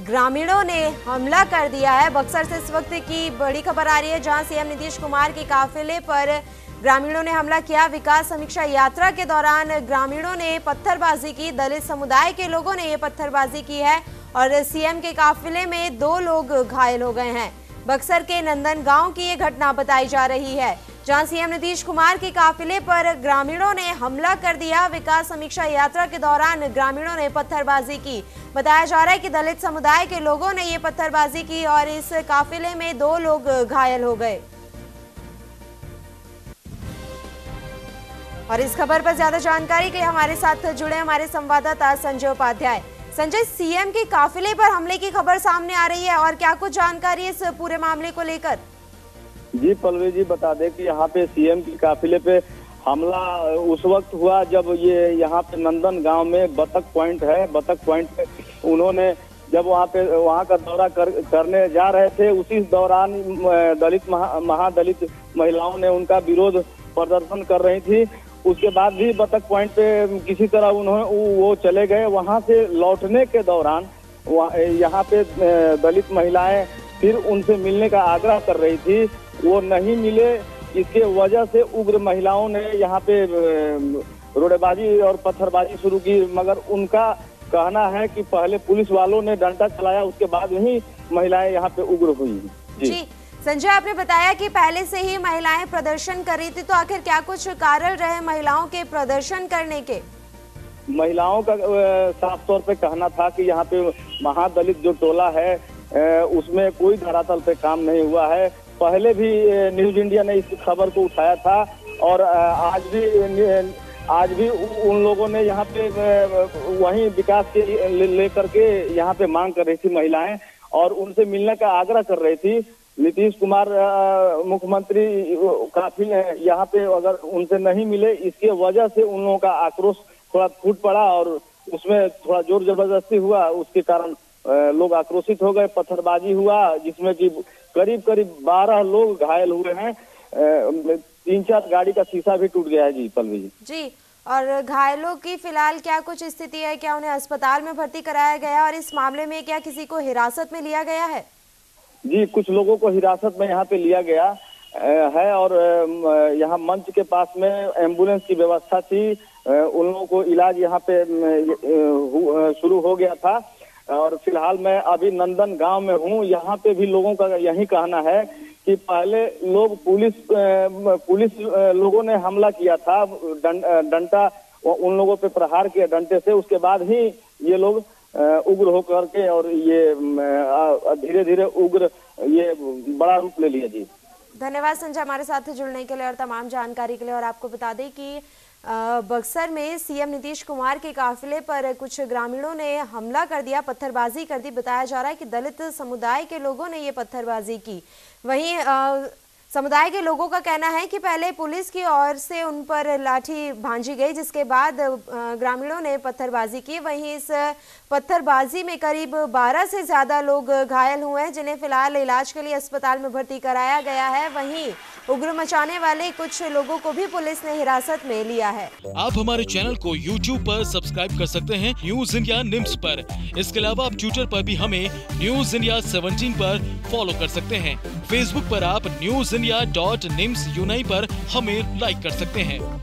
ग्रामीणों ने हमला कर दिया है। बक्सर से इस वक्त की बड़ी खबर आ रही है, जहाँ सीएम नीतीश कुमार के काफिले पर ग्रामीणों ने हमला किया। विकास समीक्षा यात्रा के दौरान ग्रामीणों ने पत्थरबाजी की। दलित समुदाय के लोगों ने ये पत्थरबाजी की है और सीएम के काफिले में दो लोग घायल हो गए हैं। बक्सर के नंदन गाँव की ये घटना बताई जा रही है। जहाँ सीएम नीतीश कुमार के काफिले पर ग्रामीणों ने हमला कर दिया। विकास समीक्षा यात्रा के दौरान ग्रामीणों ने पत्थरबाजी की। बताया जा रहा है कि दलित समुदाय के लोगों ने ये पत्थरबाजी की और इस काफिले में दो लोग घायल हो गए। और इस खबर पर ज़्यादा जानकारी के लिए हमारे साथ जुड़े हमारे संवाददाता संजय उपाध्याय। संजय, सीएम के काफिले पर हमले की खबर सामने आ रही है और क्या कुछ जानकारी इस पूरे मामले को लेकर? जी पलवी जी बता दें कि यहाँ पे सीएम के काफिले पे हमला उस वक्त हुआ जब ये यहाँ पे नंदन गाँव में बतक पॉइंट है बतक पॉइंट पे उन्होंने जब वहाँ पे वहाँ का दौरा कर, करने जा रहे थे उसी दौरान दलित महा, महादलित महिलाओं ने उनका विरोध प्रदर्शन कर रही थी। उसके बाद भी बतक पॉइंट पे किसी तरह उन्होंने वो चले गए। वहाँ से लौटने के दौरान यहाँ पे दलित महिलाएँ फिर उनसे मिलने का आग्रह कर रही थी। वो नहीं मिले। इसके वजह से उग्र महिलाओं ने यहाँ पे रोडेबाजी और पत्थरबाजी शुरू की। मगर उनका कहना है कि पहले पुलिस वालों ने डंडा चलाया उसके बाद ही महिलाएँ यहाँ पे उग्र हुई। जी, जी। संजय आपने बताया कि पहले से ही महिलाएँ प्रदर्शन कर रही थी तो आखिर क्या कुछ कारण रहे महिलाओं के प्रदर्शन करने के? महिलाओं का साफ़ तौर पे कहना था कि यहाँ पे महादलित जो टोला है उसमें कोई धरातल पे काम नहीं हुआ है। पहले भी न्यूज़ इंडिया ने इस खबर को उठाया था और आज भी आज भी उन लोगों ने यहाँ पे वही विकास के लेकर के यहाँ पे मांग कर रही थी महिलाएँ और उनसे मिलने का आग्रह कर रही थी। नीतीश कुमार मुख्यमंत्री काफ़ी यहाँ पे अगर उनसे नहीं मिले, इसके वजह से उन लोगों का आक्रोश थोड़ा फूट पड़ा और उसमें थोड़ा ज़ोर ज़बरदस्ती हुआ। उसके कारण लोग आक्रोशित हो गए, पत्थरबाजी हुआ, जिसमें कि करीब करीब बारह लोग घायल हुए हैं। तीन चार गाड़ी का शीशा भी टूट गया है जी पलवी जी जी और घायलों की फ़िलहाल क्या कुछ स्थिति है? क्या उन्हें अस्पताल में भर्ती कराया गया और इस मामले में क्या किसी को हिरासत में लिया गया है? जी कुछ लोगों को हिरासत में यहाँ पे लिया गया। है और यहाँ मंच के पास में एंबुलेंस की व्यवस्था थी। उन लोगों को इलाज यहाँ पे शुरू हो गया था। और फ़िलहाल मैं अभी नंदन गाँव में हूँ। यहाँ पे भी लोगों का यही कहना है कि पहले लोग पुलिस पुलिस लोगों ने हमला किया था डंटा उन लोगों पे प्रहार किया डंटे से। उसके बाद ही ये लोग उग्र होकर के और ये धीरे धीरे उग्र, ये बड़ा रूप ले लिया जी। धन्यवाद संजय, हमारे साथ जुड़ने के लिए और तमाम जानकारी के लिए और आपको बता दें कि बक्सर में सीएम नीतीश कुमार के काफिले पर कुछ ग्रामीणों ने हमला कर दिया, पत्थरबाजी कर दी। बताया जा रहा है कि दलित समुदाय के लोगों ने ये पत्थरबाजी की। वहीं समुदाय के लोगों का कहना है कि पहले पुलिस की ओर से उन पर लाठी भांजी गई, जिसके बाद ग्रामीणों ने पत्थरबाजी की। वहीं इस पत्थरबाजी में करीब 12 से ज़्यादा लोग घायल हुए हैं, जिन्हें फ़िलहाल इलाज के लिए अस्पताल में भर्ती कराया गया है। वहीं उग्र मचाने वाले कुछ लोगों को भी पुलिस ने हिरासत में लिया है। आप हमारे चैनल को यूट्यूब पर सब्सक्राइब कर सकते हैं न्यूज़ इंडिया निम्स पर। इसके अलावा आप ट्विटर पर भी हमें न्यूज़ इंडिया सेवनटीन पर फॉलो कर सकते हैं। फेसबुक पर आप न्यूज़ इंडिया डॉट निम्स यूनाई हमें लाइक कर सकते हैं।